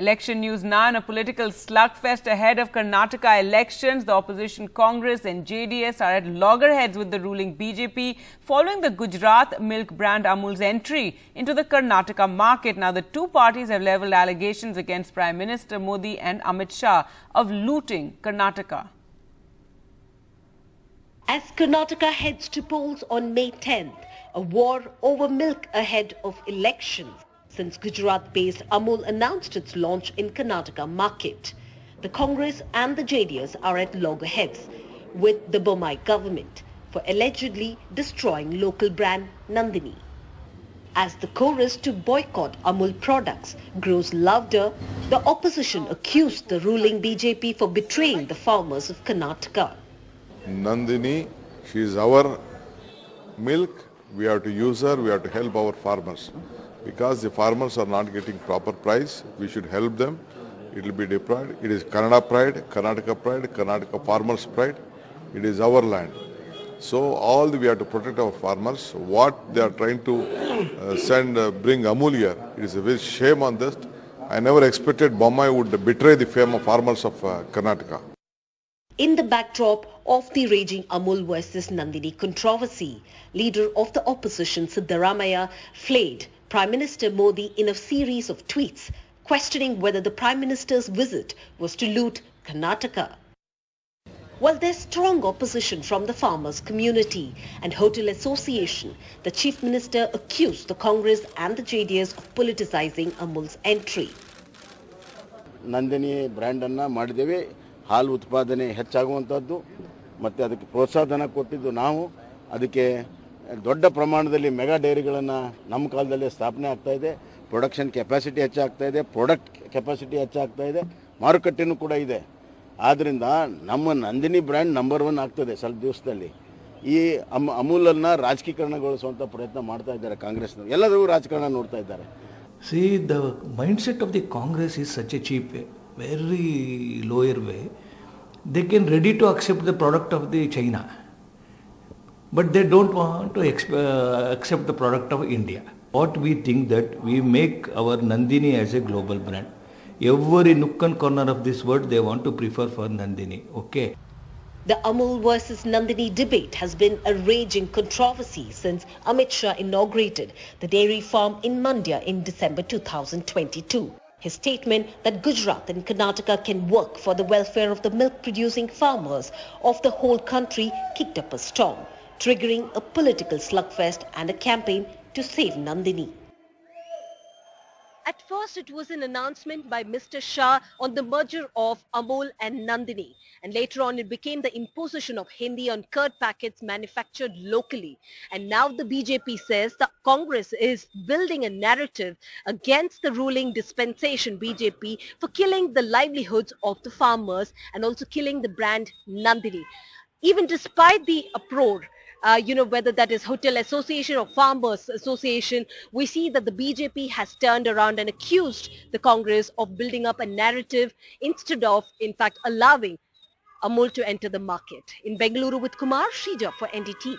Election news now a political slugfest ahead of Karnataka elections. The opposition Congress and JDS are at loggerheads with the ruling BJP following the Gujarat milk brand Amul's entry into the Karnataka market. Now, the two parties have leveled allegations against Prime Minister Modi and Amit Shah of looting Karnataka. As Karnataka heads to polls on May 10th, a war over milk ahead of elections since Gujarat-based Amul announced its launch in Karnataka market. The Congress and the JDS are at loggerheads with the Bommai government for allegedly destroying local brand Nandini. As the chorus to boycott Amul products grows louder, the opposition accused the ruling BJP for betraying the farmers of Karnataka. Nandini, she is our milk. We have to use her. We have to help our farmers. Because the farmers are not getting proper price, we should help them. It will be deployed. It is Kannada pride, Karnataka pride, Karnataka farmers pride. It is our land. So all the, we have to protect our farmers. What they are trying to uh, send, uh, bring Amul here, it is a very shame on this. I never expected Bommai would betray the fame of farmers of uh, Karnataka. In the backdrop of the raging Amul versus Nandini controversy, leader of the opposition Siddaramaiah flayed Prime Minister Modi in a series of tweets questioning whether the Prime Minister's visit was to loot Karnataka. While there's strong opposition from the farmers community and hotel association, the Chief Minister accused the Congress and the JDS of politicizing Amul's entry. Nandini ಬ್ರ್ಯಾಂಡನ್ನು ಮಾಡಿದ್ದೇವೆ ಹಾಲು ಉತ್ಪಾದನೆ ಹೆಚ್ಚಾಗುವಂಥದ್ದು ಮತ್ತು ಅದಕ್ಕೆ ಪ್ರೋತ್ಸಾಹಧನ ಕೊಟ್ಟಿದ್ದು ನಾವು ಅದಕ್ಕೆ ದೊಡ್ಡ ಪ್ರಮಾಣದಲ್ಲಿ ಮೆಗಾ ಡೈರಿಗಳನ್ನು ನಮ್ಮ ಕಾಲದಲ್ಲಿ ಸ್ಥಾಪನೆ ಆಗ್ತಾ ಇದೆ. ಪ್ರೊಡಕ್ಷನ್ ಕೆಪಾಸಿಟಿ ಹೆಚ್ಚಾಗ್ತಾ ಇದೆ. ಪ್ರಾಡಕ್ಟ್ ಕೆಪಾಸಿಟಿ ಹೆಚ್ಚಾಗ್ತಾ ಇದೆ. ಮಾರುಕಟ್ಟೆನೂ ಕೂಡ ಇದೆ. ಆದ್ದರಿಂದ ನಮ್ಮ ನಂದಿನಿ ಬ್ರ್ಯಾಂಡ್ ನಂಬರ್ ಒನ್ ಆಗ್ತದೆ ಸ್ವಲ್ಪ ದಿವಸದಲ್ಲಿ. ಈ ಅಮ್ ಅಮೂಲನ್ನು ರಾಜಕೀಕರಣಗೊಳಿಸುವಂಥ ಪ್ರಯತ್ನ ಮಾಡ್ತಾ ಇದ್ದಾರೆ ಕಾಂಗ್ರೆಸ್ನವರು. ಎಲ್ಲರೂ ರಾಜಕಾರಣ ನೋಡ್ತಾ ಇದ್ದಾರೆ. See the mind set of the Congress is such a cheap way very lower way they can ready to accept the product of the China, but they don't want to uh, accept the product of India. What we think that we make our Nandini as a global brand. Every nook and corner of this world they want to prefer for Nandini. Okay. The Amul versus Nandini debate has been a raging controversy since Amit Shah inaugurated the dairy farm in Mandya in December 2022. His statement that Gujarat and Karnataka can work for the welfare of the milk-producing farmers of the whole country kicked up a storm, triggering a political slugfest and a campaign to save Nandini. At first, it was an announcement by Mr. Shah on the merger of Amul and Nandini. And later on, it became the imposition of Hindi on curd packets manufactured locally. And now the BJP says the Congress is building a narrative against the ruling dispensation BJP for killing the livelihoods of the farmers and also killing the brand Nandini. Even despite the uproar, uh, you know, whether that is Hotel Association or Farmers Association, we see that the BJP has turned around and accused the Congress of building up a narrative instead of, in fact, allowing Amul to enter the market. In Bengaluru with Kumar Sreeja for NDTV.